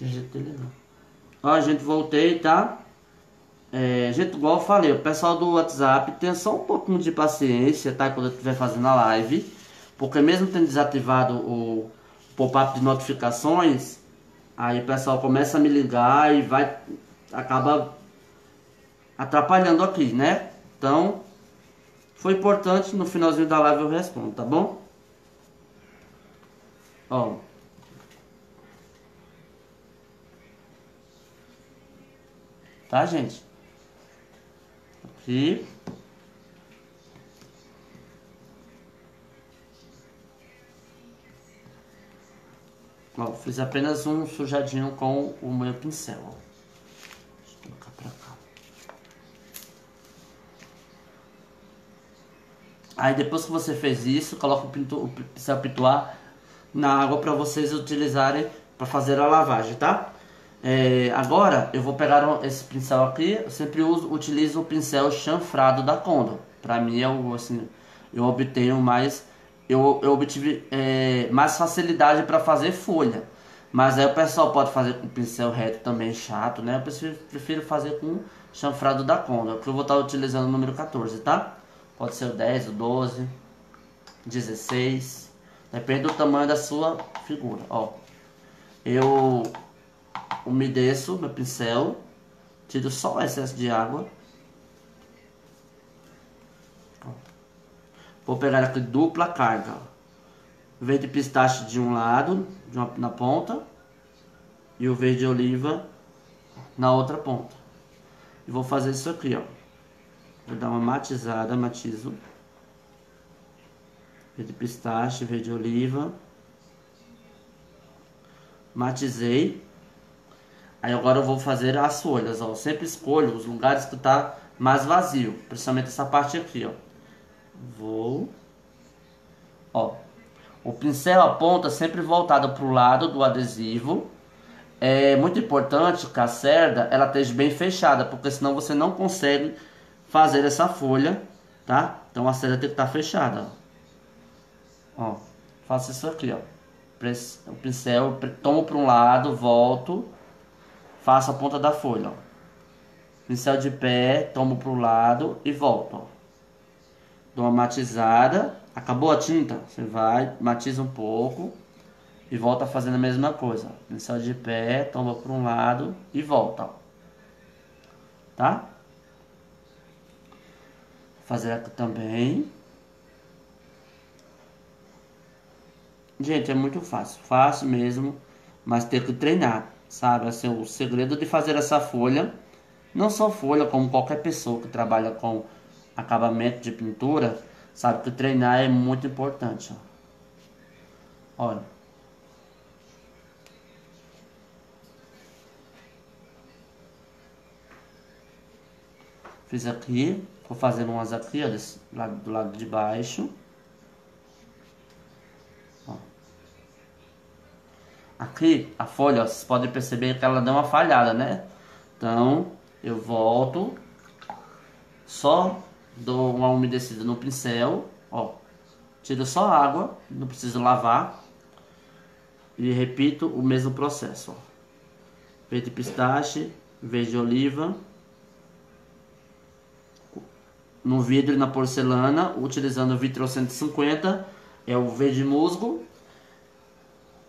Jeito dele não. Ó, gente, voltei, tá? É, gente, igual eu falei, o pessoal do WhatsApp tem só um pouquinho de paciência, tá? Quando eu estiver fazendo a live. Porque mesmo tendo desativado o pop-up de notificações, aí o pessoal começa a me ligar e vai. acaba atrapalhando aqui, né? Então, foi importante, no finalzinho da live eu respondo, tá bom? Ó. Tá, gente? Aqui. Ó, fiz apenas um sujadinho com o meu pincel, ó. Deixa eu colocar pra cá. Aí depois que você fez isso, coloca o, pinto, o pincel pituar na água para vocês utilizarem para fazer a lavagem, tá? É, agora eu vou pegar esse pincel aqui, eu sempre uso, utilizo o pincel chanfrado da Condor. Para mim eu, assim, eu obtenho mais, eu, eu obtive é, mais facilidade para fazer folha. Mas aí o pessoal pode fazer com pincel reto também chato, né? Eu prefiro, prefiro fazer com chanfrado da Condor, que eu vou estar utilizando o número 14, tá? Pode ser o 10, o 12, 16. Depende do tamanho da sua figura. Ó, eu umedeço meu pincel, tiro só o excesso de água. Vou pegar aqui dupla carga. Verde pistache de um lado, de uma, na ponta, e o verde oliva na outra ponta. E vou fazer isso aqui, ó. Vou dar uma matizada, matizo. Verde pistache, verde oliva. Matizei. Aí agora eu vou fazer as folhas, ó. Eu sempre escolho os lugares que tá mais vazio. Principalmente essa parte aqui, ó. Vou... Ó. O pincel aponta sempre voltado para o lado do adesivo. É muito importante que a cerda ela esteja bem fechada, porque senão você não consegue fazer essa folha, tá? Então a cerda tem que estar tá fechada, ó. ó. Faço isso aqui, ó. O pincel, tomo para um lado, volto, faço a ponta da folha, ó. Pincel de pé, tomo para o lado e volto, ó. Dou uma matizada, acabou a tinta, você vai, matiza um pouco e volta fazendo a mesma coisa. Pincel de pé, toma para um lado e volta, ó. Tá? fazer aqui também. Gente, é muito fácil, fácil mesmo, mas tem que treinar, sabe? Assim, o segredo de fazer essa folha, não só folha, como qualquer pessoa que trabalha com acabamento de pintura, sabe que treinar é muito importante. Ó. Olha. Fiz aqui. Vou fazer umas aqui, lado, do lado de baixo. Aqui, a folha, ó, vocês podem perceber que ela deu uma falhada, né? Então, eu volto. Só dou uma umedecida no pincel, ó. Tiro só água, não preciso lavar. E repito o mesmo processo, ó. Verde pistache, verde oliva no vidro e na porcelana, utilizando o vitro 150, é o verde musgo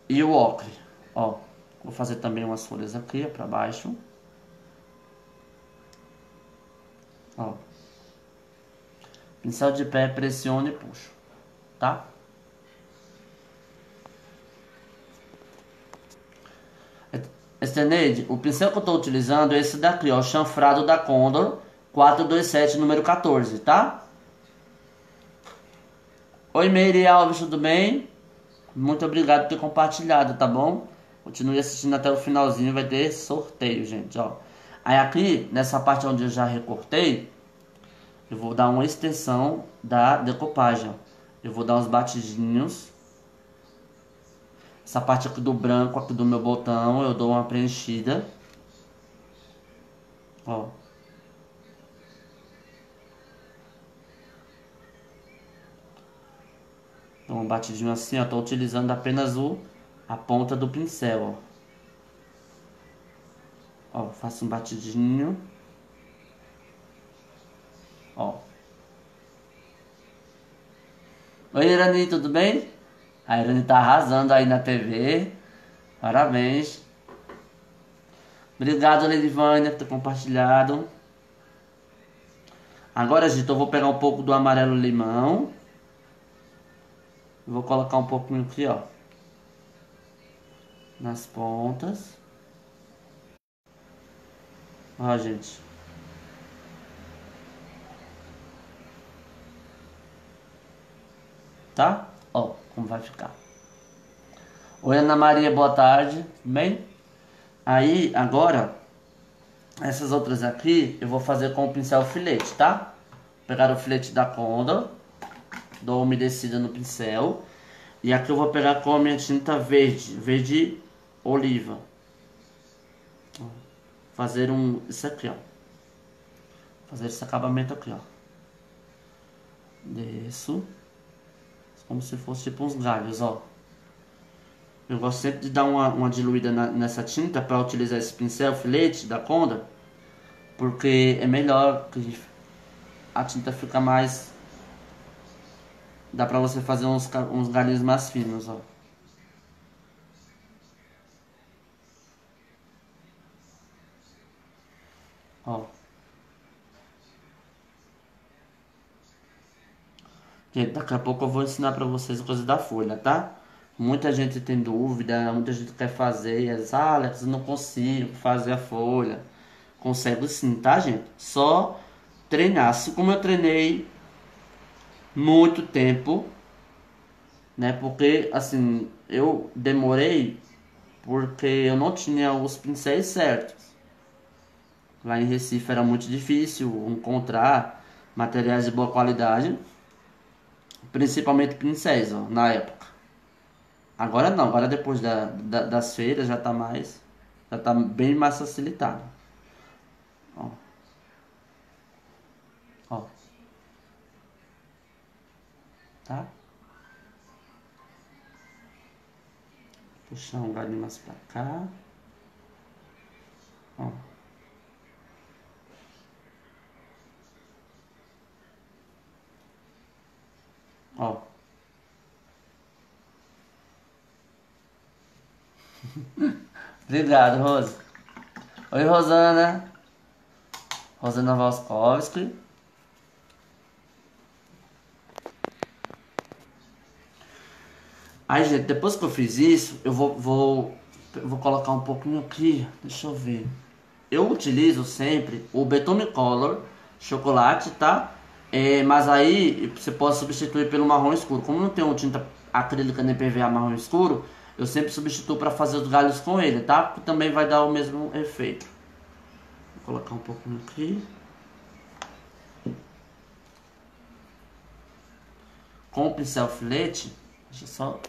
e o ocre. Ó, vou fazer também umas folhas aqui para baixo. Ó. Pincel de pé, pressione e puxo, tá? Esteneide, o pincel que eu estou utilizando é esse daqui, ó, chanfrado da Condor 427, número 14, tá? Oi, Meire Alves, tudo bem? Muito obrigado por ter compartilhado, tá bom? Continue assistindo até o finalzinho, vai ter sorteio, gente, ó. Aí aqui, nessa parte onde eu já recortei, eu vou dar uma extensão da decopagem, Eu vou dar uns batidinhos. Essa parte aqui do branco, aqui do meu botão, eu dou uma preenchida. Ó. Então, um batidinho assim, ó. Tô utilizando apenas o, a ponta do pincel, ó. Ó, faço um batidinho. Ó. Oi, Irani, tudo bem? A Irani tá arrasando aí na TV. Parabéns. Obrigado, Ledivânia, por ter compartilhado. Agora, gente, eu vou pegar um pouco do amarelo limão. Vou colocar um pouquinho aqui, ó. Nas pontas. Ó, gente. Tá? Ó, como vai ficar. Oi, Ana Maria, boa tarde. Bem? Aí, agora, essas outras aqui, eu vou fazer com o pincel filete, tá? Pegar o filete da Conda, dou umedecida no pincel. E aqui eu vou pegar com a minha tinta verde, verde oliva. Fazer um, isso aqui, ó. Fazer esse acabamento aqui, ó. Desço. Como se fosse tipo uns galhos, ó. Eu gosto sempre de dar uma, uma diluída na, nessa tinta para utilizar esse pincel filete da Conda. Porque é melhor que a tinta fica mais... Dá pra você fazer uns, uns galhos mais finos, ó. Ó. Daqui a pouco eu vou ensinar pra vocês a coisa da folha, tá? Muita gente tem dúvida, muita gente quer fazer, e diz, ah, Alex, eu não consigo fazer a folha. Consigo sim, tá, gente? Só treinar. Assim como eu treinei muito tempo, né? Porque, assim, eu demorei porque eu não tinha os pincéis certos. Lá em Recife era muito difícil encontrar materiais de boa qualidade, principalmente pincéis, ó, na época. Agora não, agora depois da, da, das feiras já tá mais, já tá bem mais facilitado. Ó. Ó. Tá? Puxar um galho mais pra cá. Ó. Ó. Obrigado, Rosa. Oi, Rosana. Rosana Voskowski. Aí, gente, depois que eu fiz isso, eu vou, vou, vou colocar um pouquinho aqui. Deixa eu ver. Eu utilizo sempre o Betome Color chocolate, tá? É, mas aí você pode substituir pelo marrom escuro. Como não tem um tinta acrílica nem PVA marrom escuro, eu sempre substituo para fazer os galhos com ele, tá? Também vai dar o mesmo efeito. Vou colocar um pouquinho aqui. Com o pincel filete, deixa eu só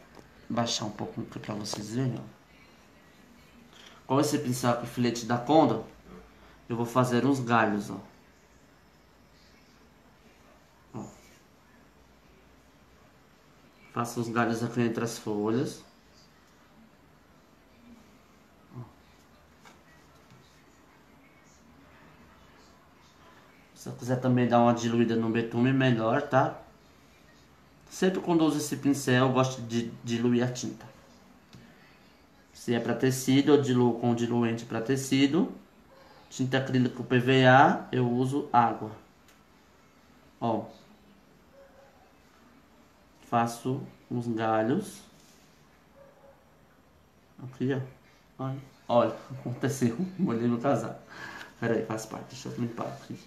baixar um pouquinho aqui para vocês verem. Com esse pincel filete da Conda, eu vou fazer uns galhos, ó. Faço os galhos aqui entre as folhas. Se quiser também dar uma diluída no betume, melhor, tá? Sempre quando uso esse pincel, eu gosto de diluir a tinta. Se é para tecido, eu diluo com diluente para tecido. Tinta acrílica PVA, eu uso água. Ó faço uns galhos. Aqui, ó. Olha, olha aconteceu. Molhei meu casaco. Pera aí, faz parte. Deixa eu limpar aqui.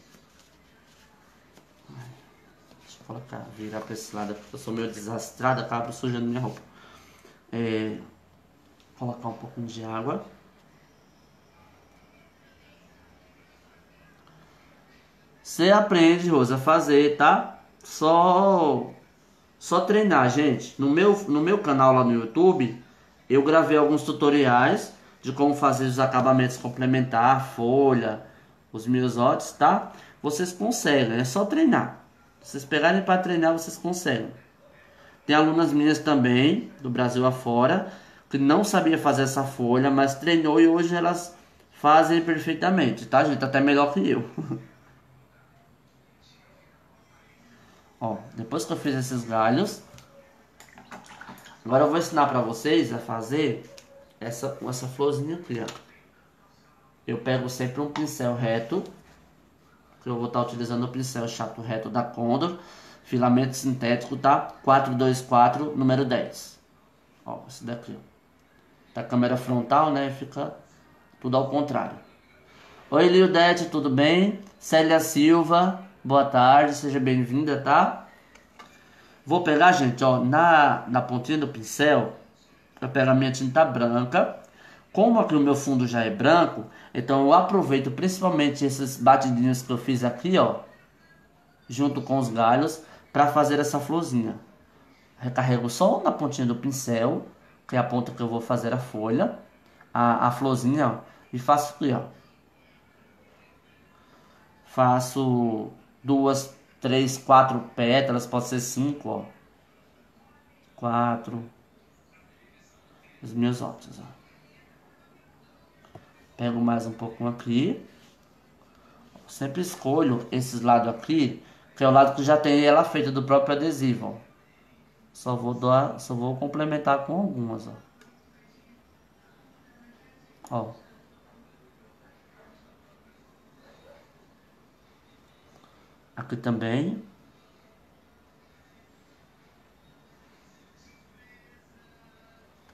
Deixa eu colocar, virar pra esse lado. Eu sou meio desastrado, acabo sujando minha roupa. É, colocar um pouquinho de água. Você aprende, Rosa, a fazer, tá? Só só treinar, gente. No meu, no meu canal lá no YouTube, eu gravei alguns tutoriais de como fazer os acabamentos complementar, folha, os miosotes, tá? Vocês conseguem, é só treinar. Se vocês pegarem para treinar, vocês conseguem. Tem alunas minhas também, do Brasil afora, que não sabia fazer essa folha, mas treinou e hoje elas fazem perfeitamente, tá, gente? Até melhor que eu. Ó, depois que eu fiz esses galhos, agora eu vou ensinar pra vocês a fazer essa, essa florzinha aqui, ó. Eu pego sempre um pincel reto, que eu vou estar utilizando o pincel chato reto da Condor, filamento sintético, tá? 424, número 10. Ó, esse daqui, ó. Da câmera frontal, né? Fica tudo ao contrário. Oi, Lildete, tudo bem? Célia Silva, boa tarde, seja bem-vinda, tá? Vou pegar, gente, ó, na, na pontinha do pincel, eu pego a minha tinta branca. Como aqui o meu fundo já é branco, então eu aproveito principalmente esses batidinhos que eu fiz aqui, ó, junto com os galhos, para fazer essa florzinha. Recarrego só na pontinha do pincel, que é a ponta que eu vou fazer a folha, a, a florzinha, ó, e faço aqui, ó. Faço duas, três, quatro pétalas, pode ser cinco, ó. Quatro. Os meus outros, ó. Pego mais um pouco aqui. Sempre escolho esses lados aqui, que é o lado que já tem ela feita do próprio adesivo, ó. Só vou dar, só vou complementar com algumas, ó. Ó. Aqui também.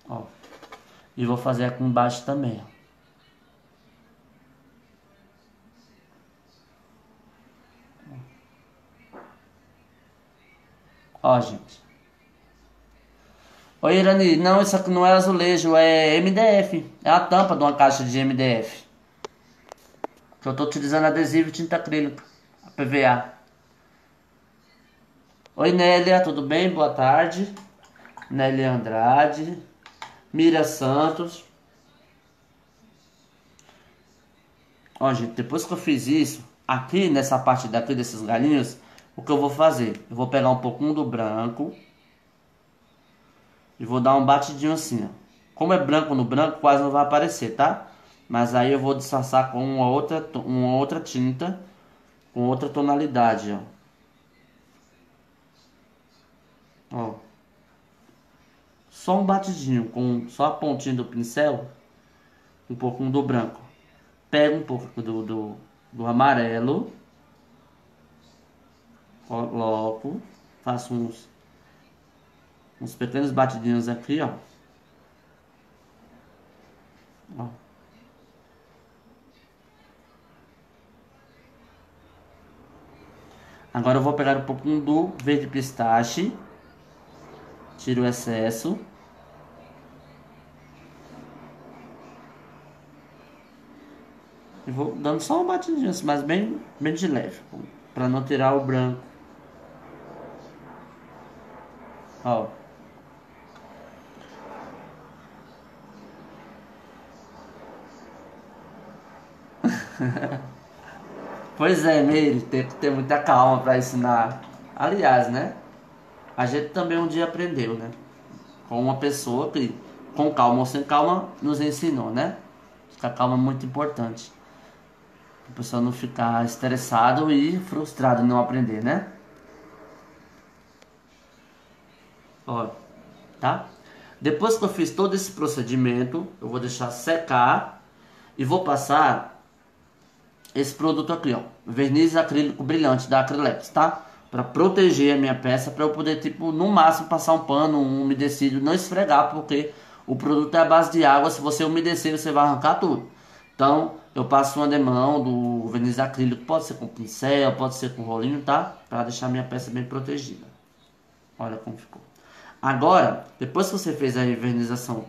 Ó. E vou fazer aqui embaixo também, ó. Ó, gente. Oi, Irani. Não, isso aqui não é azulejo, é MDF. É a tampa de uma caixa de MDF. Que eu tô utilizando adesivo e tinta acrílica. PVA. Oi Nélia, tudo bem? Boa tarde. Nélia Andrade. Mira Santos. Ó, gente, depois que eu fiz isso, aqui nessa parte daqui desses galinhos, o que eu vou fazer? Eu vou pegar um pouquinho do branco e vou dar um batidinho assim, ó. Como é branco no branco, quase não vai aparecer, tá? Mas aí eu vou disfarçar com uma outra, uma outra tinta com outra tonalidade, ó. Ó. Só um batidinho com só a pontinha do pincel, um pouquinho do branco. Pego um pouco do, do, do amarelo, coloco, faço uns uns pequenos batidinhos aqui, ó. ó. Agora eu vou pegar um pouquinho do verde pistache. Tiro o excesso. E vou dando só um batidinho, assim, mas bem, bem de leve. para não tirar o branco. Ó. Pois é, Meire, tem que ter muita calma para ensinar. Aliás, né? A gente também um dia aprendeu, né? Com uma pessoa que, com calma ou sem calma, nos ensinou, né? Ficar calma é muito importante. A pessoa não ficar estressado e frustrado em não aprender, né? Ó, tá? Depois que eu fiz todo esse procedimento, eu vou deixar secar e vou passar esse produto aqui, ó, verniz acrílico brilhante da Acrylex, tá? Para proteger a minha peça, para eu poder, tipo, no máximo passar um pano, um umedecido, não esfregar, porque o produto é a base de água, se você umedecer, você vai arrancar tudo. Então, eu passo uma demão do verniz acrílico, pode ser com pincel, pode ser com rolinho, tá? Para deixar minha peça bem protegida. Olha como ficou. Agora, depois que você fez a vernização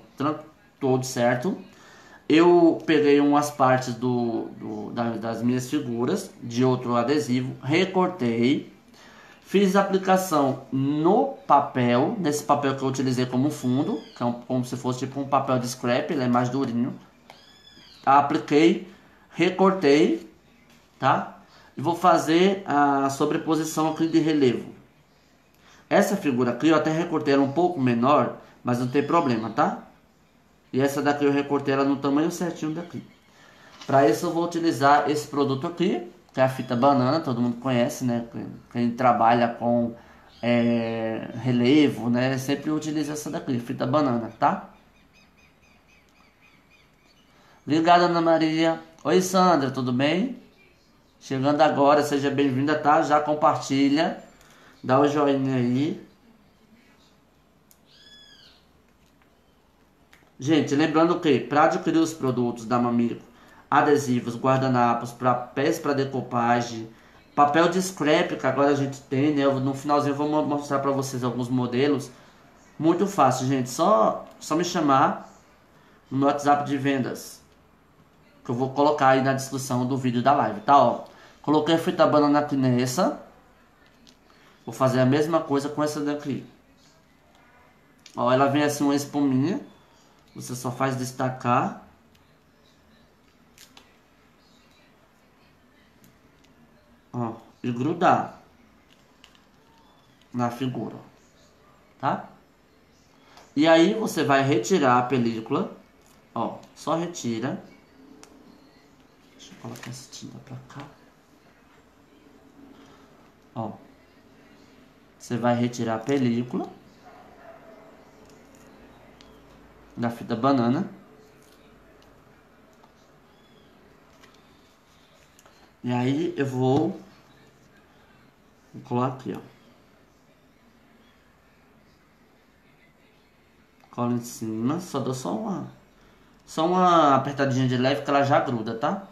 todo certo, eu peguei umas partes do, do das minhas figuras de outro adesivo, recortei, fiz a aplicação no papel, nesse papel que eu utilizei como fundo, que é um, como se fosse tipo um papel de scrap, ele é mais durinho. Apliquei, recortei, tá? E vou fazer a sobreposição aqui de relevo. Essa figura aqui eu até recortei ela um pouco menor, mas não tem problema, tá? E essa daqui eu recortei ela no tamanho certinho daqui. Para isso eu vou utilizar esse produto aqui, que é a fita banana, todo mundo conhece, né? Quem trabalha com é, relevo, né? Sempre utiliza essa daqui, fita banana, tá? Obrigada, Ana Maria. Oi, Sandra, tudo bem? Chegando agora, seja bem-vinda, tá? Já compartilha, dá o joinha aí. Gente, lembrando que para adquirir os produtos da Mamico, adesivos, guardanapos, para pés para decopagem, papel de scrap que agora a gente tem, né? No finalzinho eu vou mostrar para vocês alguns modelos. Muito fácil, gente. Só, só me chamar no meu WhatsApp de vendas. Que eu vou colocar aí na descrição do vídeo da live, tá? Ó, coloquei fita banana aqui nessa. Vou fazer a mesma coisa com essa daqui. Ó, ela vem assim uma espuminha. Você só faz destacar. Ó, e grudar na figura, tá? E aí você vai retirar a película, ó, só retira. Deixa eu colocar essa tinta pra cá. Ó, você vai retirar a película. Da fita banana. E aí eu vou, vou colar aqui, ó. Cola em cima, só dou só uma, só uma apertadinha de leve que ela já gruda, tá?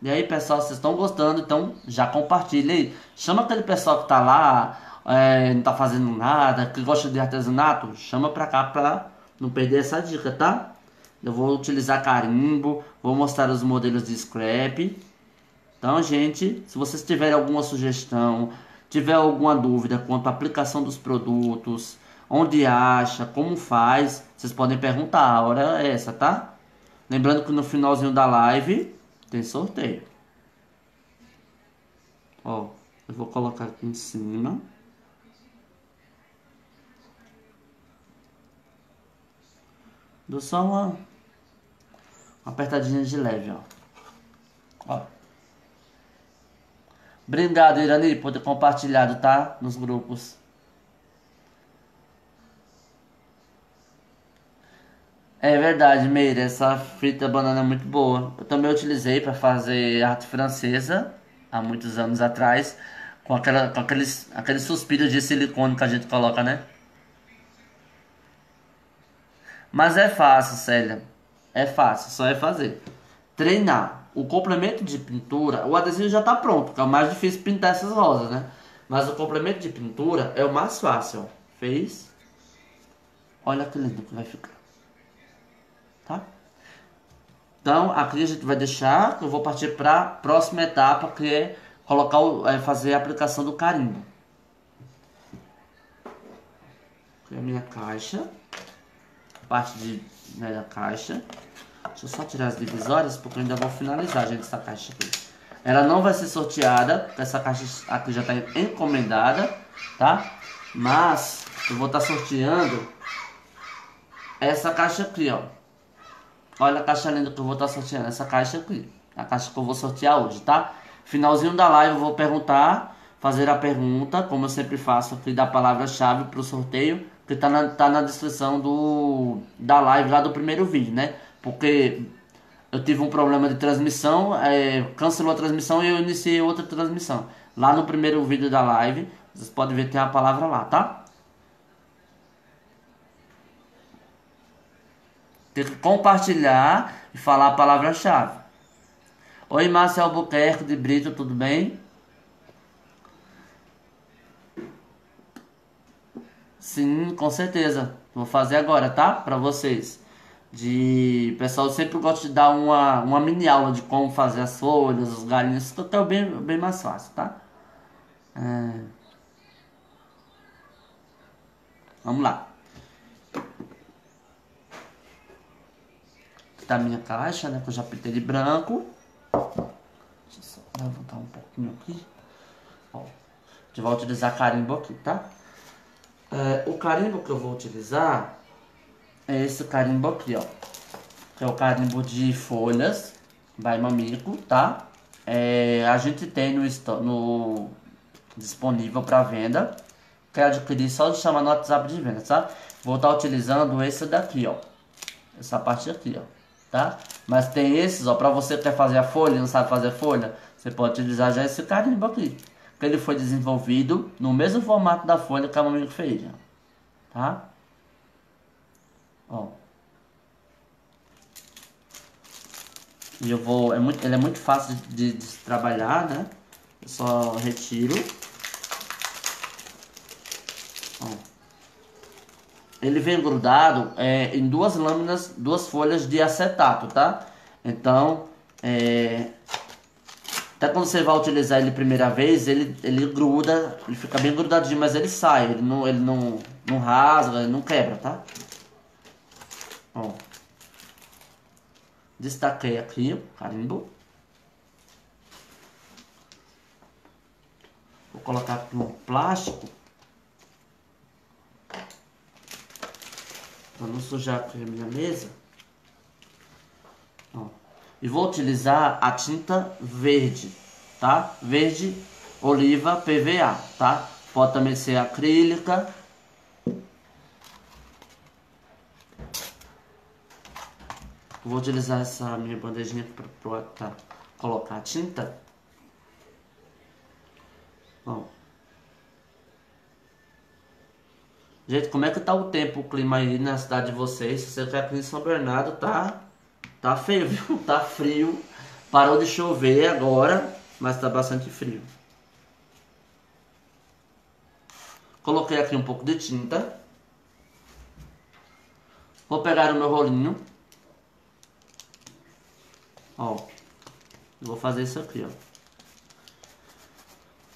E aí, pessoal, vocês estão gostando, então já compartilha aí. Chama aquele pessoal que tá lá, é, não tá fazendo nada, que gosta de artesanato, chama pra cá pra não perder essa dica, tá? Eu vou utilizar carimbo, vou mostrar os modelos de scrap. Então, gente, se vocês tiverem alguma sugestão, tiver alguma dúvida quanto à aplicação dos produtos, onde acha, como faz, vocês podem perguntar. A hora é essa, tá? Lembrando que no finalzinho da live tem sorteio. Ó, eu vou colocar aqui em cima. Dou só uma, uma apertadinha de leve, ó. ó. Obrigado, Irani, por ter compartilhado, tá? Nos grupos. É verdade, Meire, essa fita banana é muito boa. Eu também utilizei para fazer arte francesa há muitos anos atrás, com, aquela, com aqueles, aquele suspiro de silicone que a gente coloca, né? Mas é fácil, Célia. É fácil, só é fazer. Treinar. O complemento de pintura, o adesivo já está pronto, que é o mais difícil pintar essas rosas, né? Mas o complemento de pintura é o mais fácil. Fez. Olha que lindo que vai ficar. Tá? Então, aqui a gente vai deixar, eu vou partir para a próxima etapa, que é colocar o, é fazer a aplicação do carimbo. Aqui é a minha caixa parte de, né, da caixa. Deixa eu só tirar as divisórias, porque eu ainda vou finalizar, gente, essa caixa aqui. Ela não vai ser sorteada, essa caixa aqui já está encomendada, tá? Mas eu vou estar tá sorteando essa caixa aqui, ó. Olha a caixa linda que eu vou estar tá sorteando, essa caixa aqui. A caixa que eu vou sortear hoje, tá? Finalzinho da live eu vou perguntar, fazer a pergunta, como eu sempre faço aqui, da palavra-chave para o sorteio que tá na, tá na descrição do, da live lá do primeiro vídeo, né? Porque eu tive um problema de transmissão, é, cancelou a transmissão e eu iniciei outra transmissão. Lá no primeiro vídeo da live, vocês podem ver tem a palavra lá, tá? Tem que compartilhar e falar a palavra-chave. Oi, Márcia Albuquerque de Brito, tudo bem? Sim, com certeza. Vou fazer agora, tá? Pra vocês. De. Pessoal sempre gosta de dar uma, uma mini aula de como fazer as folhas, os galinhos. Isso é bem, bem mais fácil, tá? É... Vamos lá. Aqui tá a minha caixa, né? Que eu já pintei de branco. Deixa eu só levantar um pouquinho aqui. Ó. A gente vai utilizar carimbo aqui, tá? É, o carimbo que eu vou utilizar é esse carimbo aqui, ó. que é o carimbo de folhas, vai Mamico, tá? É, a gente tem no, no disponível para venda. Quer adquirir só de chamar no WhatsApp de venda, tá? Vou estar tá utilizando esse daqui, ó. Essa parte aqui, ó. Tá? Mas tem esses, ó, para você que quer fazer a folha, não sabe fazer folha, você pode utilizar já esse carimbo aqui. Que ele foi desenvolvido no mesmo formato da folha que a Mamico fez, ó. Tá? Ó. E eu vou. É muito, ele é muito fácil de, de, de trabalhar, né? Eu só retiro. Ó. Ele vem grudado é, em duas lâminas, duas folhas de acetato, tá? Então, é, até quando você vai utilizar ele primeira vez, ele, ele gruda, ele fica bem grudadinho, mas ele sai, ele não, ele não, não rasga, ele não quebra, tá? Ó. Destaquei aqui carimbo. Vou colocar aqui um plástico. Para não sujar aqui a minha mesa. Ó. E vou utilizar a tinta verde, tá? Verde oliva PVA, tá? Pode também ser acrílica Vou utilizar essa minha bandejinha para colocar a tinta. Bom. Gente, como é que tá o tempo, o clima aí na cidade de vocês? Se você quer aqui em São Bernardo, tá, tá feio, viu? Tá frio. Parou de chover agora, mas tá bastante frio. Coloquei aqui um pouco de tinta. Vou pegar o meu rolinho. Ó, vou fazer isso aqui, ó.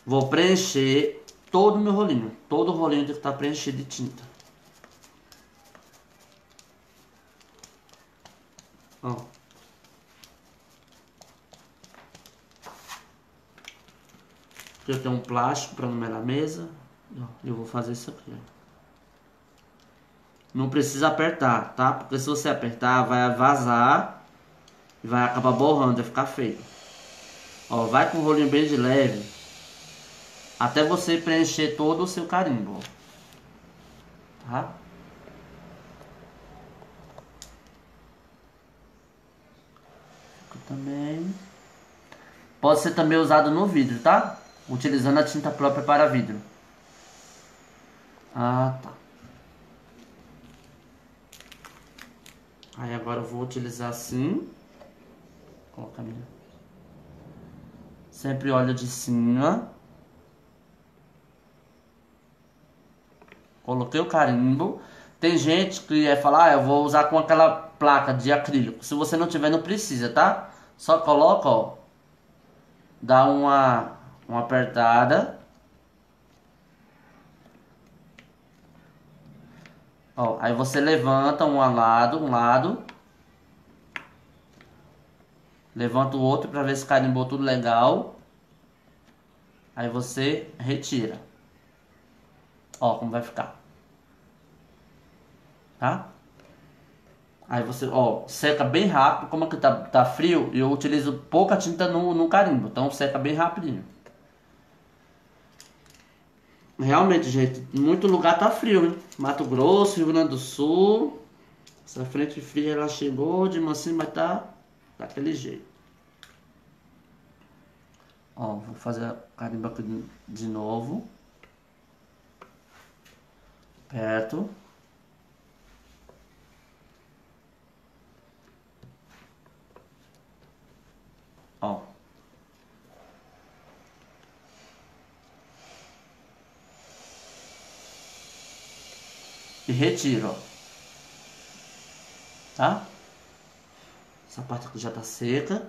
Vou preencher todo o meu rolinho. Todo o rolinho tem que estar tá preenchido de tinta. Ó. Aqui eu tenho um plástico para numerar a mesa. Eu vou fazer isso aqui. Não precisa apertar, tá? Porque se você apertar, vai vazar e vai acabar borrando, vai ficar feio. Ó, vai com o rolinho bem de leve. Até você preencher todo o seu carimbo. Tá? Também. Pode ser também usado no vidro, tá? Utilizando a tinta própria para vidro. Ah, tá. Aí agora eu vou utilizar assim. Coloca minha. Sempre olha de cima. Coloquei o carimbo. Tem gente que ia falar, ah, eu vou usar com aquela placa de acrílico. Se você não tiver, não precisa, tá? Só coloca, ó. Dá uma, uma apertada. Ó, aí você levanta um lado, um lado. Levanta o outro para ver se carimbou tudo legal. Aí você retira. Ó, como vai ficar. Tá? Aí você, ó, seca bem rápido. Como aqui tá, tá frio, eu utilizo pouca tinta no, no carimbo. Então seca bem rapidinho. Realmente, gente, muito lugar tá frio, hein? Mato Grosso, Rio Grande do Sul. Essa frente fria ela chegou de mansinho, mas tá daquele jeito. Ó, vou fazer a carimba aqui de novo. Perto. Ó. E retiro, ó. Tá? Essa parte aqui já tá seca.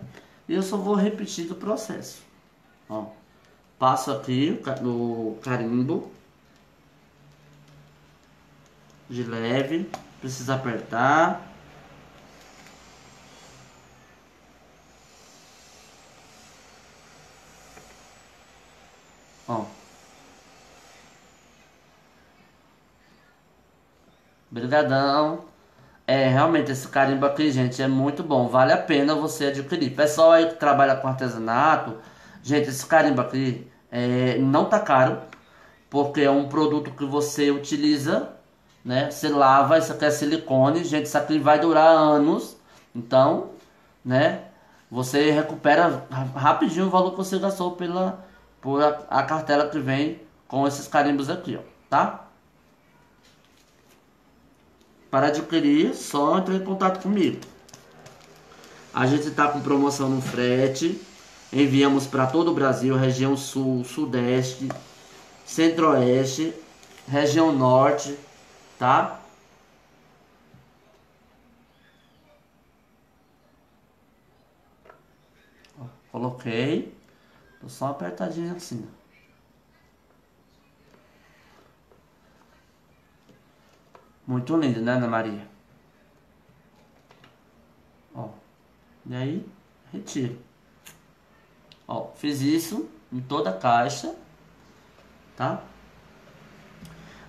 E eu só vou repetir o processo. Ó, passo aqui no carimbo de leve, precisa apertar. Ó. Brigadão. É, realmente, esse carimbo aqui, gente, é muito bom. Vale a pena você adquirir. Pessoal aí que trabalha com artesanato, gente, esse carimbo aqui é, não tá caro, porque é um produto que você utiliza, né? Você lava, isso aqui é silicone, gente, isso aqui vai durar anos. Então, né? Você recupera rapidinho o valor que você gastou pela por a, a cartela que vem com esses carimbos aqui, ó, tá? Para adquirir, só entre em contato comigo. A gente está com promoção no frete. Enviamos para todo o Brasil, região sul, sudeste, centro-oeste, região norte, tá? Coloquei. Tô só apertadinho assim. Muito lindo, né, Ana Maria? Ó. E aí, retiro. Ó, fiz isso em toda a caixa, tá?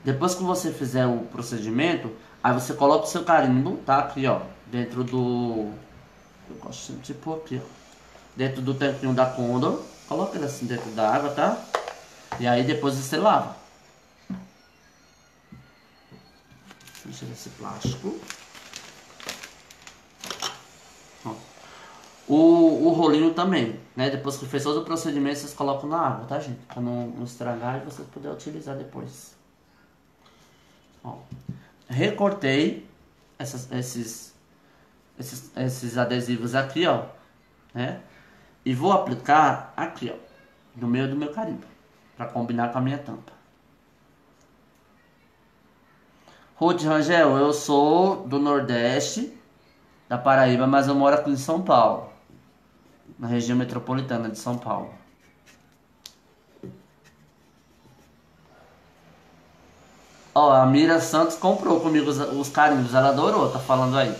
Depois que você fizer o procedimento, aí você coloca o seu carimbo, tá? Aqui, ó, dentro do... Eu gosto de pôr aqui, ó. Dentro do tanquinho da Condor. Coloca ele assim dentro da água, tá? E aí depois você lava. Deixa esse plástico. O, o rolinho também, né? Depois que fez todo o procedimento, vocês colocam na água, tá, gente? Pra não, não estragar e vocês poderem utilizar depois. Ó. Recortei essas, esses, esses, esses adesivos aqui, ó. Né? E vou aplicar aqui, ó, no meio do meu carimbo, para combinar com a minha tampa. Ruth Rangel, eu sou do Nordeste, da Paraíba, mas eu moro aqui em São Paulo, na região metropolitana de São Paulo. Ó, a Mira Santos comprou comigo os, os carimbos, ela adorou, tá falando aí.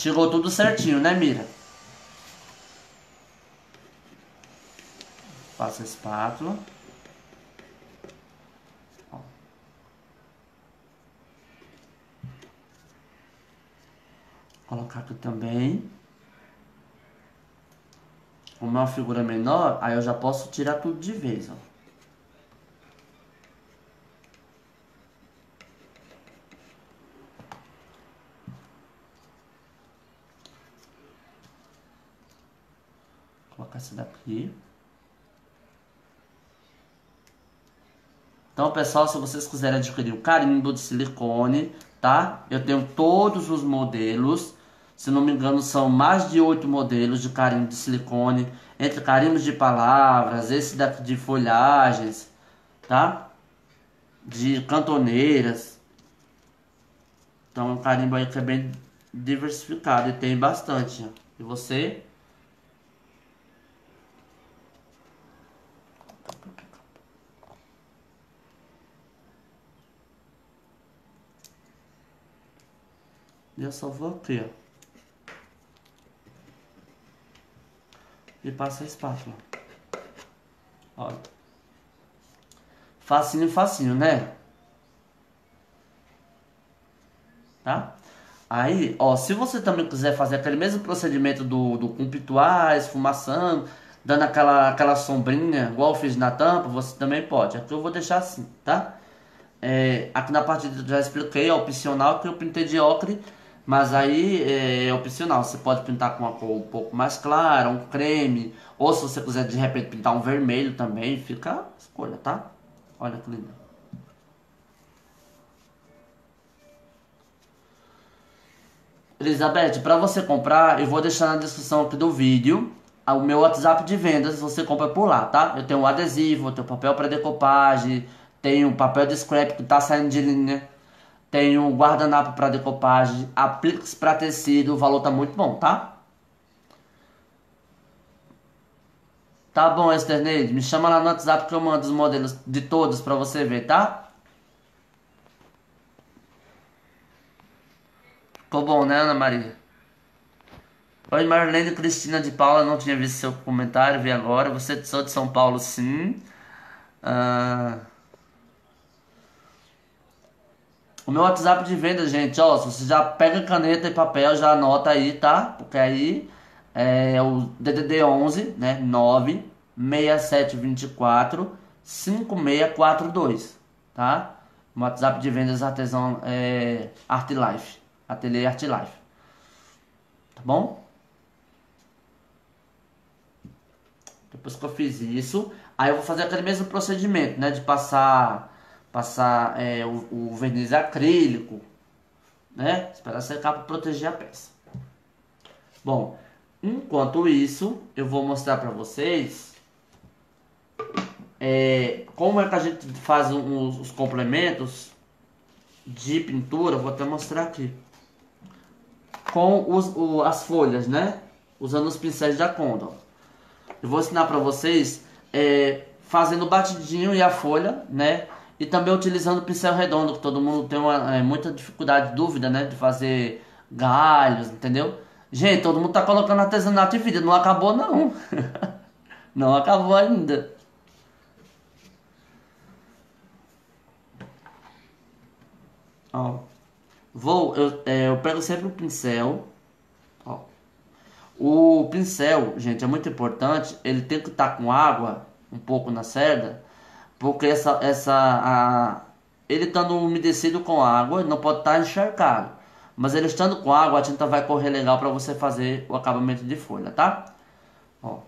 Chegou tudo certinho, né, Mira? Passa a espátula. Ó. Colocar aqui também. Como é uma figura menor, aí eu já posso tirar tudo de vez, ó. Essa daqui. Então, pessoal, se vocês quiserem adquirir o carimbo de silicone, tá? Eu tenho todos os modelos. Se não me engano, são mais de oito modelos de carimbo de silicone. Entre carimbos de palavras, esse daqui de folhagens, tá? De cantoneiras. Então, é um carimbo aí que é bem diversificado e tem bastante. E você eu só vou aqui, ó. E passa a espátula. Olha. Facinho, facinho, né? Tá? Aí, ó, se você também quiser fazer aquele mesmo procedimento do, do com esfumaçando, dando aquela, aquela sombrinha, igual eu fiz na tampa, você também pode. Aqui eu vou deixar assim, tá? É, aqui na parte de já expliquei, é opcional, que eu pintei de ocre mas aí é, é opcional, você pode pintar com uma cor um pouco mais clara, um creme, ou se você quiser de repente pintar um vermelho também, fica a escolha, tá? Olha que lindo. Elizabeth, para você comprar, eu vou deixar na descrição aqui do vídeo o meu WhatsApp de vendas, você compra por lá, tá? Eu tenho adesivo, eu tenho papel para decopagem, tenho papel de scrap que tá saindo de linha tem um guardanapo para decopagem, apliques para tecido, o valor tá muito bom, tá? Tá bom, Esther Neide. Me chama lá no WhatsApp que eu mando os modelos de todos para você ver, tá? Ficou bom, né, Ana Maria? Oi, Marlene Cristina de Paula. Não tinha visto seu comentário, vi agora. Você é de São Paulo, sim. Ah... O meu WhatsApp de venda, gente, ó, se você já pega caneta e papel, já anota aí, tá? Porque aí é o DDD 11, né? 9 6724 5642, tá? O WhatsApp de vendas artesão é Art Life, Ateliê Art Life. Tá bom? Depois que eu fiz isso, aí eu vou fazer aquele mesmo procedimento, né? De passar passar é, o, o, verniz acrílico, né? Esperar secar para proteger a peça. Bom, enquanto isso, eu vou mostrar para vocês é, como é que a gente faz os, os complementos de pintura. Vou até mostrar aqui com os, o, as folhas, né? Usando os pincéis da Condor. Eu vou ensinar para vocês é, fazendo batidinho e a folha, né? E também utilizando pincel redondo, que todo mundo tem uma, é, muita dificuldade, dúvida, né? De fazer galhos, entendeu? Gente, todo mundo tá colocando artesanato em vida. Não acabou, não. não acabou ainda. Ó. Vou, eu, é, eu pego sempre o pincel. Ó. O pincel, gente, é muito importante. Ele tem que estar tá com água um pouco na cerda porque essa, essa, a, ele estando umedecido com água, não pode estar encharcado. Mas ele estando com água, a tinta vai correr legal para você fazer o acabamento de folha, tá? Ó.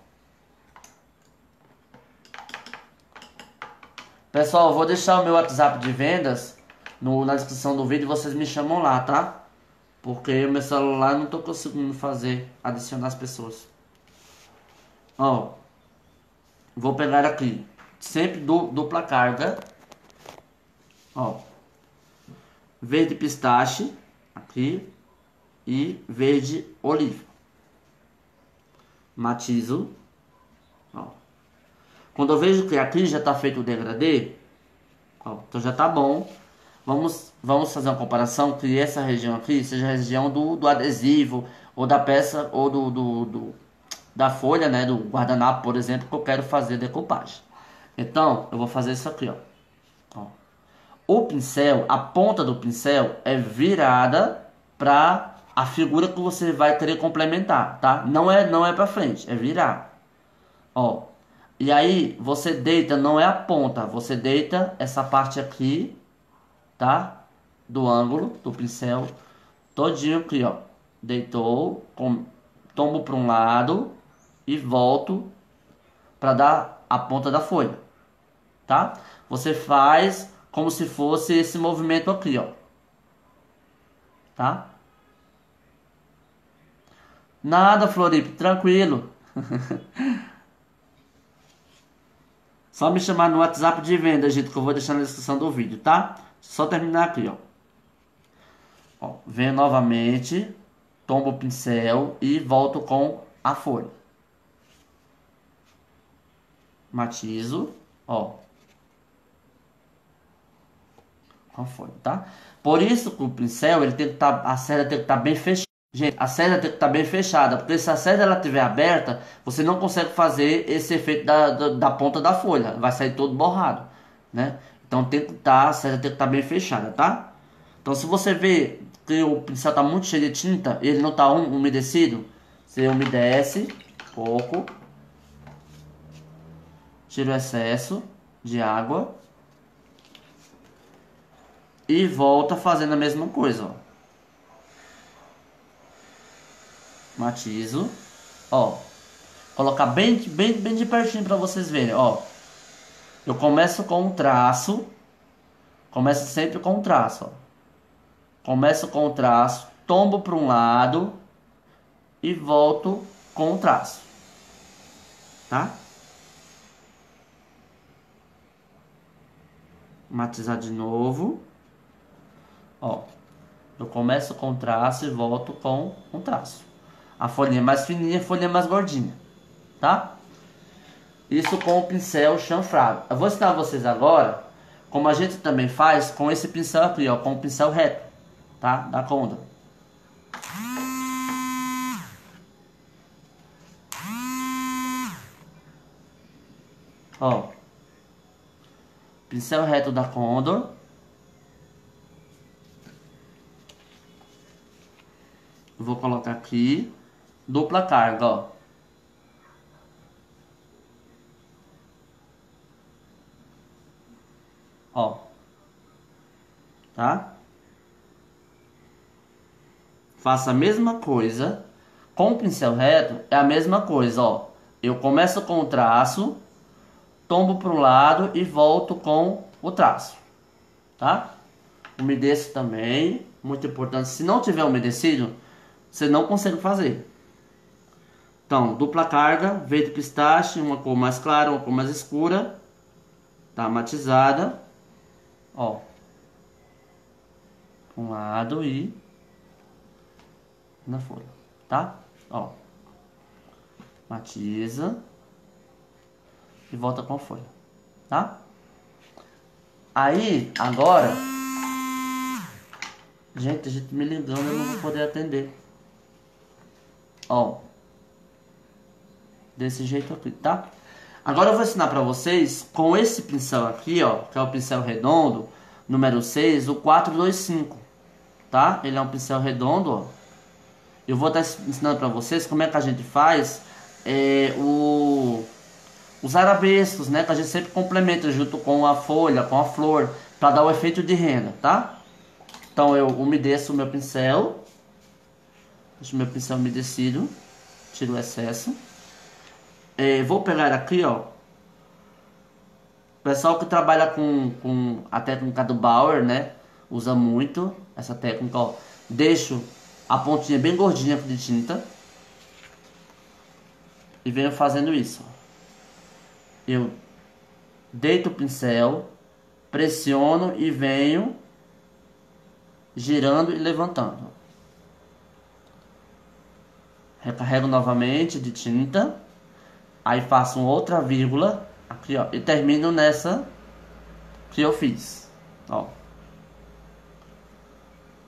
Pessoal, vou deixar o meu WhatsApp de vendas no, na descrição do vídeo. Vocês me chamam lá, tá? Porque o meu celular não tô conseguindo fazer, adicionar as pessoas. Ó. Vou pegar aqui sempre du, dupla carga. Ó. Verde pistache aqui e verde oliva. Matizo. Ó. Quando eu vejo que aqui já está feito o degradê, ó, então já tá bom. Vamos, vamos fazer uma comparação que essa região aqui seja a região do, do adesivo ou da peça ou do, do, do da folha, né, do guardanapo, por exemplo, que eu quero fazer decopagem. Então, eu vou fazer isso aqui, ó. ó. O pincel, a ponta do pincel é virada para a figura que você vai querer complementar, tá? Não é, não é para frente, é virar. Ó. E aí, você deita, não é a ponta, você deita essa parte aqui, tá? Do ângulo do pincel, todinho aqui, ó. Deitou, com, tombo para um lado e volto para dar a ponta da folha tá? Você faz como se fosse esse movimento aqui, ó. Tá? Nada, Floripe, tranquilo. Só me chamar no WhatsApp de venda, gente, que eu vou deixar na descrição do vídeo, tá? Só terminar aqui, ó. ó venho novamente, tombo o pincel e volto com a folha. Matizo, ó. A folha, tá? Por isso que o pincel, ele tem que estar, tá, a seda tem que estar tá bem fechada. Gente, a seda tem que estar tá bem fechada, porque se a seda ela estiver aberta, você não consegue fazer esse efeito da, da, da, ponta da folha, vai sair todo borrado, né? Então tem que estar, tá, a seda tem que estar tá bem fechada, tá? Então se você vê que o pincel está muito cheio de tinta, ele não está um, umedecido, você umedece pouco, tira o excesso de água e volta fazendo a mesma coisa, ó. Matizo, ó. Colocar bem, bem, bem de pertinho para vocês verem, ó. Eu começo com um traço, começo sempre com um traço, ó. Começo com o traço, tombo para um lado e volto com o traço, tá? Matizar de novo. Ó, eu começo com traço e volto com um traço. A folhinha mais fininha, a folhinha mais gordinha, tá? Isso com o pincel chanfrado. Eu vou ensinar vocês agora como a gente também faz com esse pincel aqui, ó, com o pincel reto, tá? Da Conda. Ó, pincel reto da Condor vou colocar aqui dupla carga, ó. Ó. Tá? Faça a mesma coisa. Com o pincel reto é a mesma coisa, ó. Eu começo com o traço, tombo para o lado e volto com o traço, tá? Umedeço também, muito importante. Se não tiver umedecido, você não consegue fazer. Então, dupla carga, verde pistache, uma cor mais clara, uma cor mais escura, tá matizada, ó, um lado e na folha, tá? Ó, matiza e volta com a folha, tá? Aí, agora, gente, a gente me ligando, eu não vou poder atender. Ó, desse jeito aqui, tá? Agora eu vou ensinar pra vocês com esse pincel aqui, ó, que é o pincel redondo, número 6, o 425, tá? Ele é um pincel redondo, ó. Eu vou estar ensinando pra vocês como é que a gente faz é, o, os arabescos, né? Que a gente sempre complementa junto com a folha, com a flor, para dar o efeito de renda, tá? Então eu umedeço o meu pincel, deixo meu pincel umedecido, tiro o excesso. É, vou pegar aqui, ó. Pessoal que trabalha com, com a técnica do Bauer, né? Usa muito essa técnica, ó. Deixo a pontinha bem gordinha de tinta. E venho fazendo isso. Eu deito o pincel, pressiono e venho girando e levantando. Recarrego novamente de tinta. Aí faço outra vírgula aqui, ó, e termino nessa que eu fiz, ó.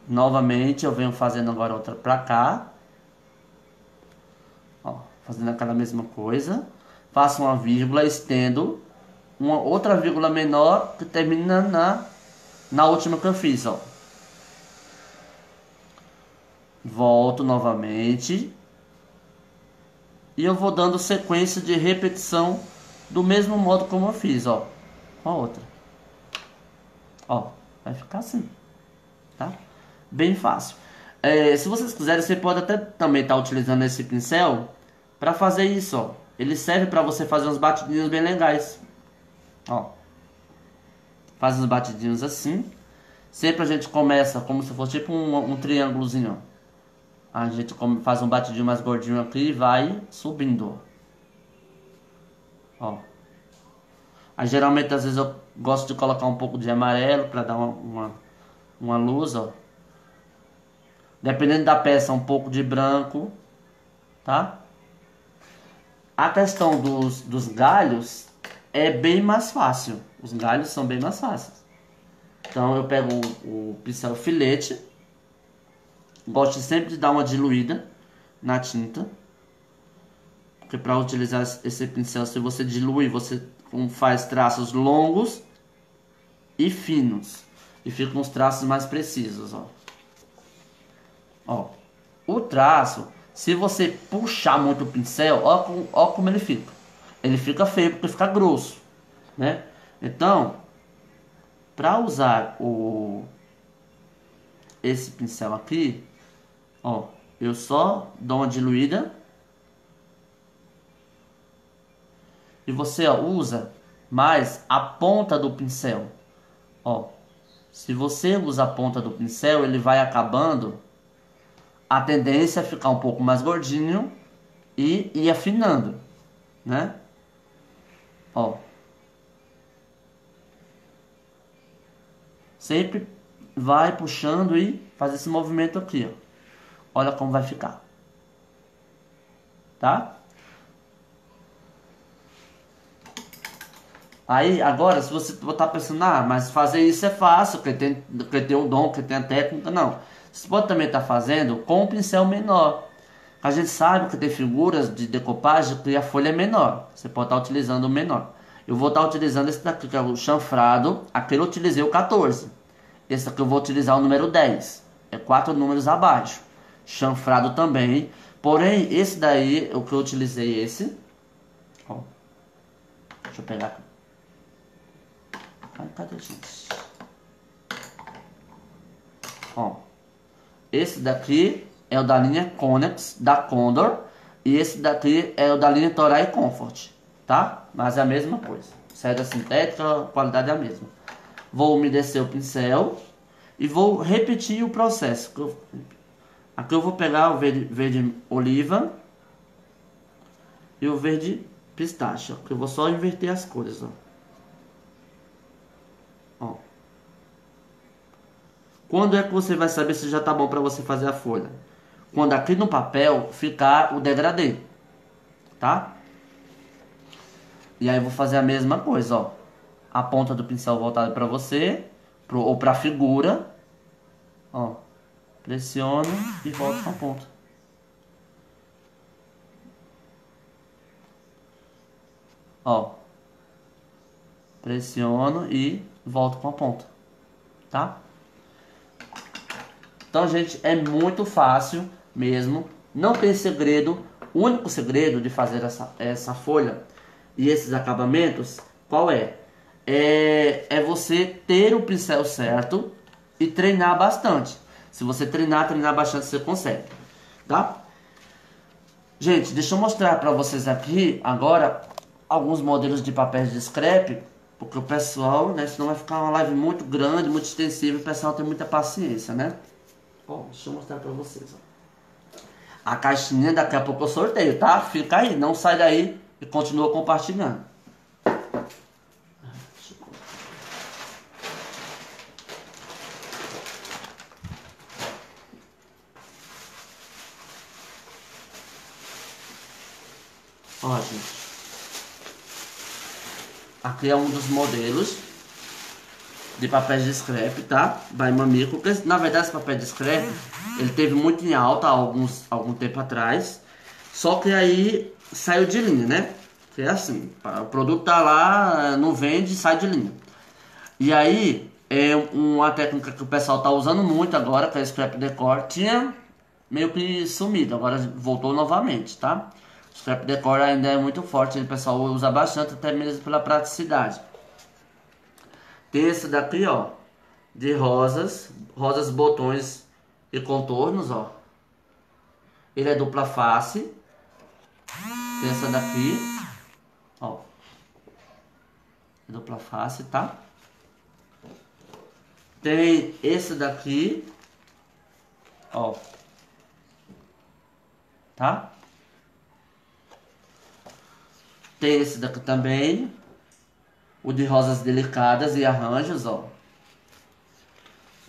Novamente eu venho fazendo agora outra pra cá. Ó, fazendo aquela mesma coisa. Faço uma vírgula, estendo uma outra vírgula menor que termina na na última que eu fiz, ó. Volto novamente e eu vou dando sequência de repetição do mesmo modo como eu fiz, ó. Com a outra. Ó, vai ficar assim, tá? Bem fácil. É, se vocês quiserem, você pode até também estar tá utilizando esse pincel para fazer isso, ó. Ele serve para você fazer uns batidinhos bem legais. Ó. Faz uns batidinhos assim. Sempre a gente começa como se fosse tipo um, um triângulozinho, ó a gente faz um batidinho mais gordinho aqui e vai subindo. Ó. Aí geralmente às vezes eu gosto de colocar um pouco de amarelo para dar uma, uma, uma, luz, ó. Dependendo da peça, um pouco de branco, tá? A questão dos, dos galhos é bem mais fácil. Os galhos são bem mais fáceis. Então eu pego o, o pincel filete Gosto sempre de dar uma diluída na tinta. Porque para utilizar esse pincel, se você dilui, você faz traços longos e finos. E ficam os traços mais precisos, ó. Ó. O traço, se você puxar muito o pincel, ó, ó como ele fica. Ele fica feio porque fica grosso, né? Então, para usar o esse pincel aqui, Ó, eu só dou uma diluída. E você ó, usa mais a ponta do pincel. Ó, se você usa a ponta do pincel, ele vai acabando. A tendência é ficar um pouco mais gordinho e ir afinando, né? Ó. Sempre vai puxando e faz esse movimento aqui, ó. Olha como vai ficar. Tá? Aí, agora, se você estar pensando, ah, mas fazer isso é fácil, porque tem, porque tem o dom, porque tem a técnica, não. Você pode também estar fazendo com um pincel menor. A gente sabe que tem figuras de decopagem que a folha é menor. Você pode estar utilizando o menor. Eu vou estar utilizando esse daqui, que é o chanfrado. Aquele eu utilizei o 14. Esse aqui eu vou utilizar o número 10. É quatro números abaixo. Chanfrado também. Porém, esse daí, o que eu utilizei esse. Ó. Deixa eu pegar. Ai, cadê, gente? Ó. Esse daqui é o da linha Conex, da Condor. E esse daqui é o da linha Toray Comfort, tá? Mas é a mesma coisa. Seda sintética, a qualidade é a mesma. Vou umedecer o pincel e vou repetir o processo. Aqui eu vou pegar o verde, verde oliva e o verde pistache. Ó, que eu vou só inverter as cores, ó. ó. Quando é que você vai saber se já tá bom para você fazer a folha? Quando aqui no papel ficar o degradê, tá? E aí eu vou fazer a mesma coisa, ó. A ponta do pincel voltada para você, pro, ou para a figura, ó. Pressiona e volta com a ponta. Ó. Pressiono e volto com a ponta. Tá? Então, gente, é muito fácil mesmo. Não tem segredo. O único segredo de fazer essa, essa folha e esses acabamentos, qual é? É, é você ter o pincel certo e treinar bastante. Se você treinar, treinar bastante, você consegue, tá? Gente, deixa eu mostrar para vocês aqui agora alguns modelos de papéis de scrap, porque o pessoal, né, senão vai ficar uma live muito grande, muito extensiva, o pessoal tem muita paciência, né? Bom, deixa eu mostrar para vocês, ó. A caixinha daqui a pouco eu sorteio, tá? Fica aí, não sai daí e continua compartilhando. Ó, gente. Aqui é um dos modelos de papéis de scrap, tá? By Mamico. Na verdade, esse papel de scrap, ele teve muito em alta alguns, algum tempo atrás. Só que aí saiu de linha, né? Que é assim, o produto tá lá, não vende, sai de linha. E aí, é uma técnica que o pessoal tá usando muito agora, que é scrap decor, tinha meio que sumido, agora voltou novamente, tá? Scrap Decor ainda é muito forte, o pessoal usa bastante, até mesmo pela praticidade. Tem esse daqui, ó, de rosas, rosas, botões e contornos, ó. Ele é dupla face. Tem essa daqui, ó. Dupla face, tá? Tem esse daqui, ó. Tá? Tem esse daqui também. O de rosas delicadas e arranjos, ó.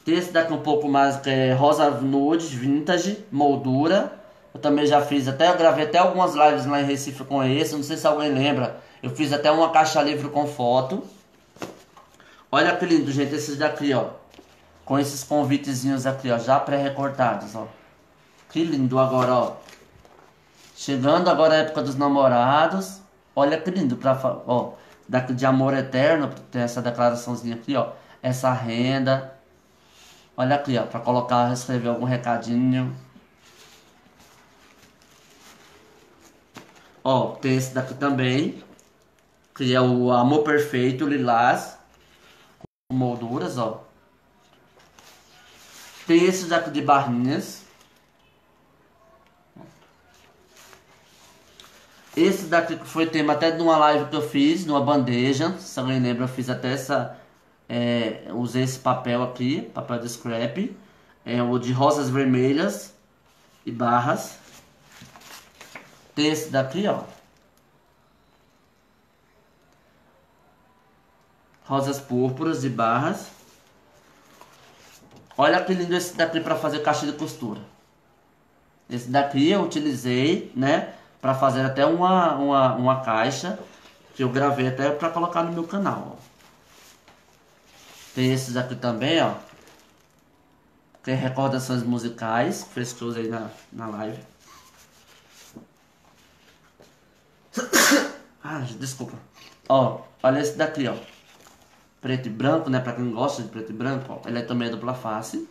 Tem esse daqui um pouco mais, que é rosa nude, vintage, moldura. Eu também já fiz, até eu gravei até algumas lives lá em Recife com esse. Não sei se alguém lembra. Eu fiz até uma caixa livre com foto. Olha que lindo, gente, esses daqui, ó. Com esses convitezinhos aqui, ó, já pré-recortados, ó. Que lindo agora, ó. Chegando agora a época dos namorados. Olha que lindo, pra, ó, de amor eterno, tem essa declaraçãozinha aqui, ó. Essa renda. Olha aqui, ó, pra colocar, escrever algum recadinho. Ó, tem esse daqui também, que é o Amor Perfeito Lilás, com molduras, ó. Tem esse daqui de barrinhas. Esse daqui foi tema até de uma live que eu fiz, numa bandeja. Se alguém lembra, eu fiz até essa. É, usei esse papel aqui, papel de scrap. É o de rosas vermelhas e barras. Tem esse daqui, ó. Rosas púrpuras e barras. Olha que lindo esse daqui para fazer caixa de costura. Esse daqui eu utilizei, né? Para fazer até uma, uma, uma caixa que eu gravei até para colocar no meu canal. Ó. Tem esses aqui também, ó. Tem recordações musicais, foi que eu usei na, na live. ah, desculpa. Ó, olha esse daqui, ó. Preto e branco, né? Pra quem gosta de preto e branco, ó. Ele é também dupla face.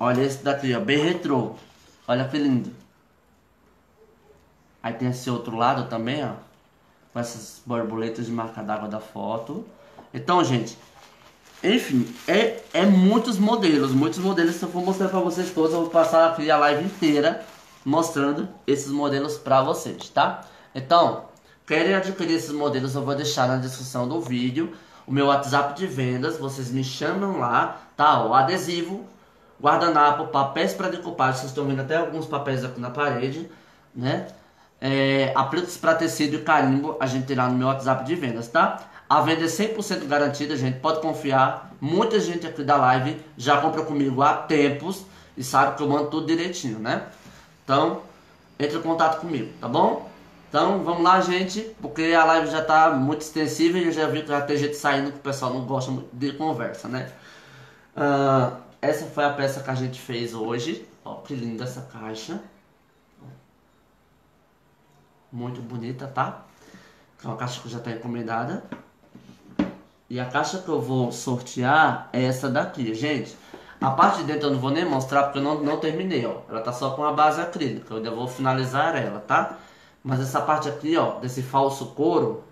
Olha esse daqui, ó, bem retrô. Olha que lindo. Aí tem esse outro lado também, ó. Com essas borboletas de marca d'água da foto. Então, gente, enfim, é, é muitos modelos, muitos modelos. Se eu for mostrar pra vocês todos, eu vou passar aqui a live inteira mostrando esses modelos pra vocês, tá? Então, querem adquirir esses modelos, eu vou deixar na descrição do vídeo o meu WhatsApp de vendas, vocês me chamam lá, tá? O adesivo, guardanapo, papéis para decupagem, vocês estão vendo até alguns papéis aqui na parede, né? É, para tecido e carimbo, a gente terá no meu WhatsApp de vendas, tá? A venda é 100% garantida, gente, pode confiar. Muita gente aqui da live já compra comigo há tempos e sabe que eu mando tudo direitinho, né? Então, entre em contato comigo, tá bom? Então, vamos lá, gente, porque a live já tá muito extensiva e eu já vi que já tem gente saindo que o pessoal não gosta muito de conversa, né? Uh, essa foi a peça que a gente fez hoje. Ó, que linda essa caixa. Muito bonita, tá? É uma caixa que já está encomendada. E a caixa que eu vou sortear é essa daqui, gente. A parte de dentro eu não vou nem mostrar porque eu não, não terminei, ó. Ela tá só com a base acrílica, eu ainda vou finalizar ela, tá? Mas essa parte aqui, ó, desse falso couro,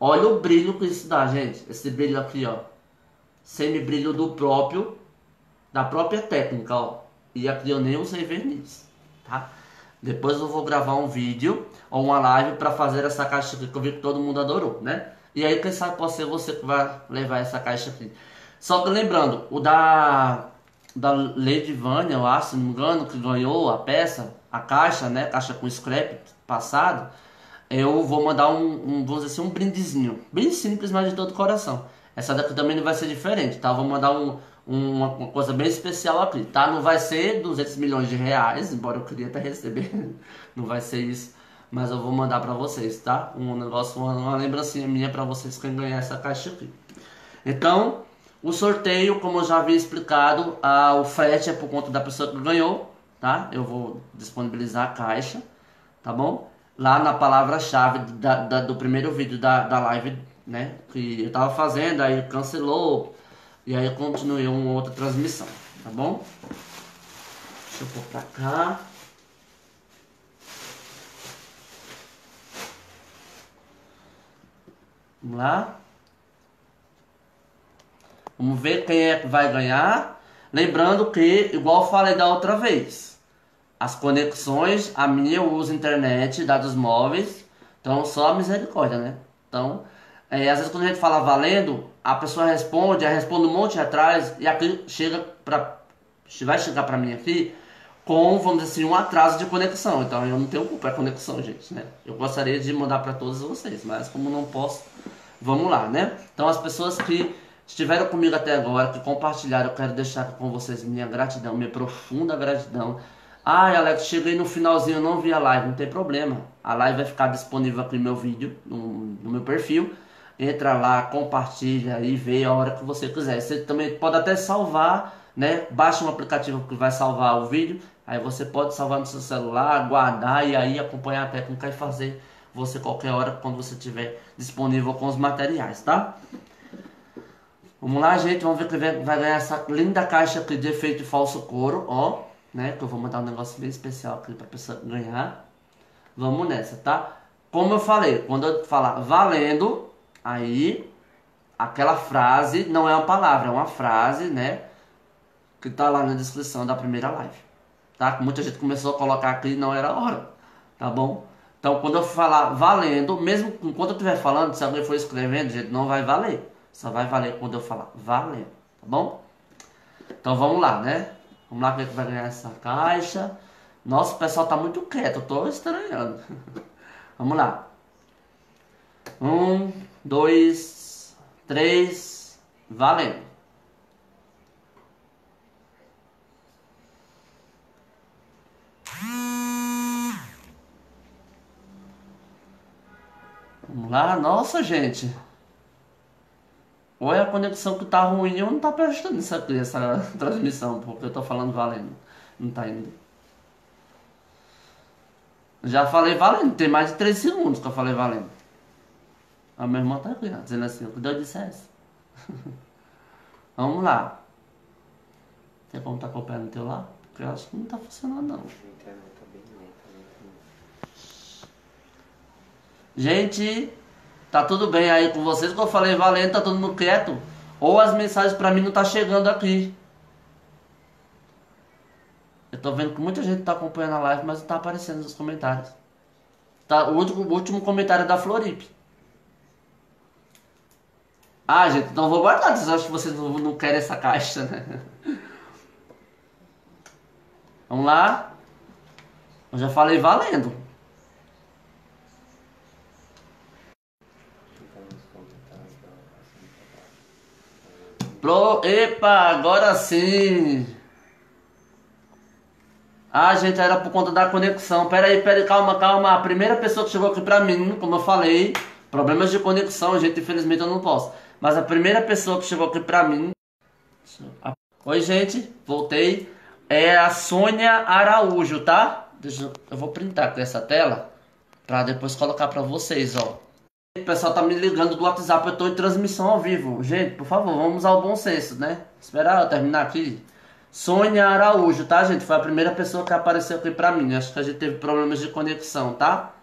olha o brilho que isso dá, gente. Esse brilho aqui, ó. Semi-brilho do próprio, da própria técnica, ó. E aqui eu nem usei verniz, tá? Depois eu vou gravar um vídeo ou uma live para fazer essa caixa aqui que eu vi que todo mundo adorou, né? E aí, quem sabe pode ser você que vai levar essa caixa aqui. Só que lembrando, o da, da Lady Vânia, eu acho, se não me engano, que ganhou a peça, a caixa, né? Caixa com scrap passado. Eu vou mandar um, um vamos dizer assim, um brindezinho. Bem simples, mas de todo coração. Essa daqui também não vai ser diferente, tá? Eu vou mandar um, uma, uma, coisa bem especial aqui, tá? Não vai ser 200 milhões de reais, embora eu queria até receber. não vai ser isso mas eu vou mandar para vocês, tá? Um negócio, uma, uma lembrancinha minha para vocês que ganhar essa caixa aqui. Então, o sorteio, como eu já havia explicado, a, o frete é por conta da pessoa que ganhou, tá? Eu vou disponibilizar a caixa, tá bom? Lá na palavra-chave do primeiro vídeo da, da live, né? Que eu tava fazendo, aí cancelou, e aí eu continuei uma outra transmissão, tá bom? Deixa eu pôr pra cá. Vamos lá. Vamos ver quem é que vai ganhar. Lembrando que, igual falei da outra vez, as conexões, a minha eu uso internet, dados móveis, então só misericórdia, né? Então, é, às vezes quando a gente fala valendo, a pessoa responde, ela responde um monte atrás e aqui chega para vai chegar para mim aqui com, vamos dizer assim, um atraso de conexão. Então eu não tenho culpa, é conexão, gente, né? Eu gostaria de mandar para todos vocês, mas como não posso, vamos lá, né? Então as pessoas que estiveram comigo até agora, que compartilharam, eu quero deixar aqui com vocês minha gratidão, minha profunda gratidão. Ai, Alex, cheguei no finalzinho, não vi a live, não tem problema. A live vai ficar disponível aqui no meu vídeo, no, no meu perfil. Entra lá, compartilha e vê a hora que você quiser. Você também pode até salvar, né? Baixa um aplicativo que vai salvar o vídeo Aí você pode salvar no seu celular, guardar e aí acompanhar a técnica e fazer você qualquer hora quando você estiver disponível com os materiais, tá? Vamos lá, gente, vamos ver que vai ganhar essa linda caixa aqui de efeito falso couro, ó, né? Que eu vou mandar um negócio bem especial aqui pra pessoa ganhar. Vamos nessa, tá? Como eu falei, quando eu falar valendo, aí aquela frase não é uma palavra, é uma frase, né? Que tá lá na descrição da primeira live tá? Muita gente começou a colocar aqui e não era hora, tá bom? Então, quando eu falar valendo, mesmo enquanto eu estiver falando, se alguém for escrevendo, gente, não vai valer. Só vai valer quando eu falar valendo, tá bom? Então, vamos lá, né? Vamos lá ver que vai ganhar essa caixa. Nossa, o pessoal tá muito quieto, eu tô estranhando. vamos lá. Um, dois, três, valendo. Vamos lá, nossa gente. Ou é a conexão que tá ruim ou não tá prestando essa, essa transmissão, porque eu tô falando valendo. Não tá indo. Já falei valendo, tem mais de 3 segundos que eu falei valendo. A minha irmã tá aqui, ó, dizendo assim, o que Deus dissesse. Vamos lá. Tem como tá acompanhando o teu lá? Porque eu acho que não tá funcionando não. Tá né? Gente, tá tudo bem aí com vocês que eu falei valendo, tá todo mundo quieto? Ou as mensagens pra mim não tá chegando aqui. Eu tô vendo que muita gente tá acompanhando a live, mas não tá aparecendo nos comentários. Tá, o último, o último comentário é da Floripe. Ah, gente, eu vou guardar. Acham que vocês não, não querem essa caixa, né? Vamos lá. Eu já falei valendo. Pro... Epa, agora sim. Ah, gente, era por conta da conexão. Pera aí, pera aí, calma, calma. A primeira pessoa que chegou aqui pra mim, como eu falei, problemas de conexão, gente, infelizmente eu não posso. Mas a primeira pessoa que chegou aqui pra mim. Oi, gente, voltei. É a Sônia Araújo, tá? Eu... eu vou printar aqui essa tela pra depois colocar pra vocês, ó. O pessoal tá me ligando do WhatsApp, eu tô em transmissão ao vivo. Gente, por favor, vamos ao bom senso, né? Esperar eu terminar aqui. Sônia Araújo, tá, gente? Foi a primeira pessoa que apareceu aqui pra mim. Acho que a gente teve problemas de conexão, tá?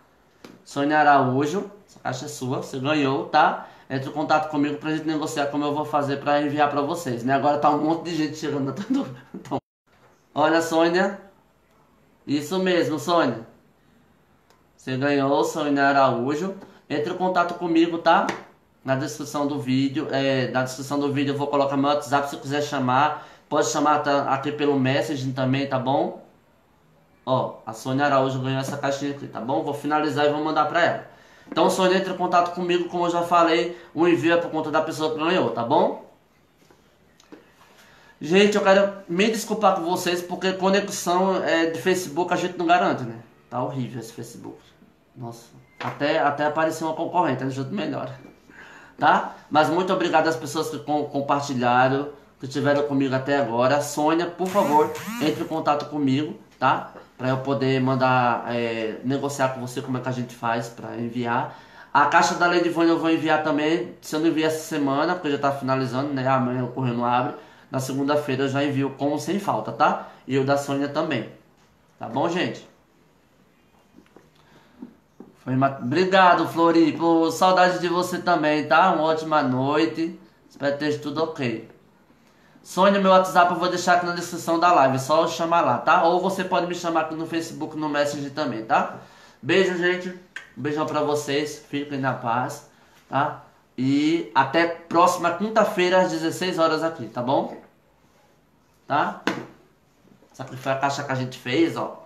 Sônia Araújo, essa caixa é sua, você ganhou, tá? Entre em contato comigo pra gente negociar como eu vou fazer pra enviar pra vocês, né? Agora tá um monte de gente chegando. Então, Olha, Sônia. Isso mesmo, Sônia. Você ganhou, Sônia Araújo. Entre em contato comigo, tá? Na descrição do vídeo. É, na descrição do vídeo eu vou colocar meu WhatsApp se quiser chamar. Pode chamar tá, aqui pelo Message também, tá bom? Ó, a Sônia Araújo ganhou essa caixinha aqui, tá bom? Vou finalizar e vou mandar pra ela. Então, Sônia, entre em contato comigo, como eu já falei, o envio é por conta da pessoa que ganhou, tá bom? Gente, eu quero me desculpar com vocês porque conexão é, de Facebook a gente não garante, né? Tá horrível esse Facebook. Nossa, até, até apareceu uma concorrente, a gente melhora. Tá? Mas muito obrigado às pessoas que com, compartilharam, que estiveram comigo até agora. Sônia, por favor, entre em contato comigo, tá? Para eu poder mandar, é, negociar com você como é que a gente faz para enviar. A caixa da Lady Vânia eu vou enviar também, se eu não enviar essa semana, porque já tá finalizando, né? Amanhã o correio não abre. Na segunda-feira eu já envio com sem falta, tá? E o da Sônia também. Tá bom, gente? Foi uma... Obrigado, Flori. Por saudade de você também, tá? Uma ótima noite. Espero esteja tudo ok. Sônia, meu WhatsApp eu vou deixar aqui na descrição da live. É só chamar lá, tá? Ou você pode me chamar aqui no Facebook, no Messenger também, tá? Beijo, gente. Beijão pra vocês. Fiquem na paz, tá? E até próxima quinta-feira às 16 horas aqui, tá bom? Tá? Essa aqui foi a caixa que a gente fez, ó.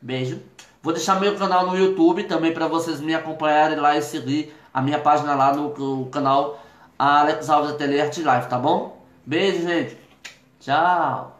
Beijo. Vou deixar meu canal no YouTube também para vocês me acompanharem lá e seguir a minha página lá no, no canal Alex Alves Ateliê Art Life, tá bom? Beijo, gente. Tchau.